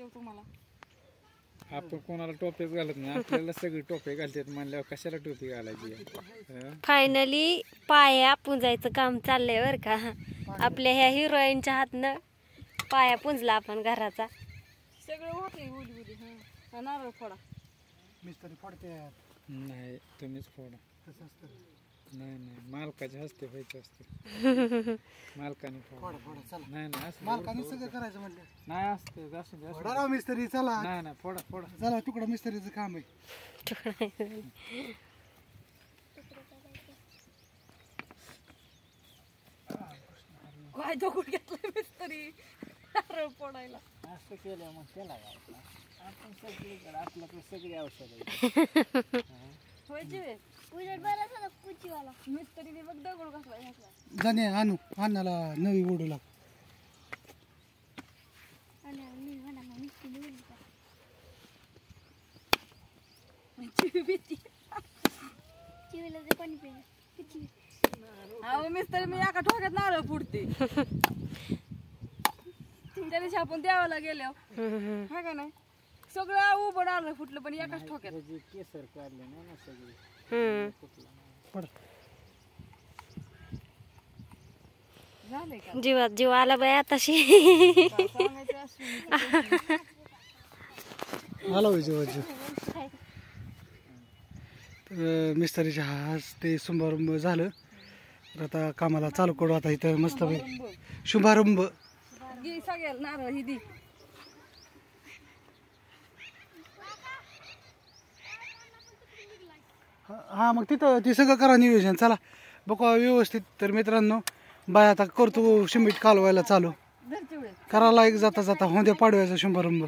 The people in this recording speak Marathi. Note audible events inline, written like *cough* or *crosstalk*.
देऊ तुम्हाला. आपण कोणाला टोपेच घालत नाही. आपल्याला सगळी टोपे घालतात म्हणल्यावर कशाला टोपी घालायची? हं? फायनली पाया पुंजायचं काम चाललंय बर का. आपल्या ह्या हिरोईनच्या हातनं पाया पुंजला आपण घराचा. सगळं होते उडी उडी हा. नारळ फोडा. मिस्त्री पडते नाही तुम्हीच फोडा. असतं नाही नाही. मालकाचे हस्ते व्हायचे असते. *laughs* मालकाने नाही नाही असं मालकाने सगळं करायचं म्हणलं. नाही असते. फोडा राव मिस्त्री चला. नाही नाही फोडा फोडा. चला तुकडा मिस्त्रीचं काम आहे. काय दगड घेतलाय मिस्त्री. नारळ फोडायला. असं केलं मग त्याला काय? आपण सगळीकडे आपल्याकडे सगळी औषध *laughs* जाणे आणू. अन्नाला नवी ओढू लाग अहो मिस्त्री मी एका ठोक्यात नारळ फुटते *laughs* त्या दिवशी आपण देवाला गेलो. हा का नाही? सगळं उभं नारळ फुटलं पण एकाच ठोक्यात. केसर काढले ना ना सगळी. हम्म. पड. झालंय का? जीवात जीव आला बाय आताशी. सांगायचं असं आला होय तर मिस्त्रीच्या हाच ते शुभारंभ झालं. तर आता कामाला चालू करू आता इथं मस्त शुभारंभ. सगळ्याला नारळ ही दी. हा मग तिथं ते सगळं करा नियोजन. चला बघा व्यवस्थित. तर मित्रांनो बाय आता करतो शिमिट कालवायला चालू. करायला एक जाता जाता होंद्या पाडव्याचा शुभारंभ.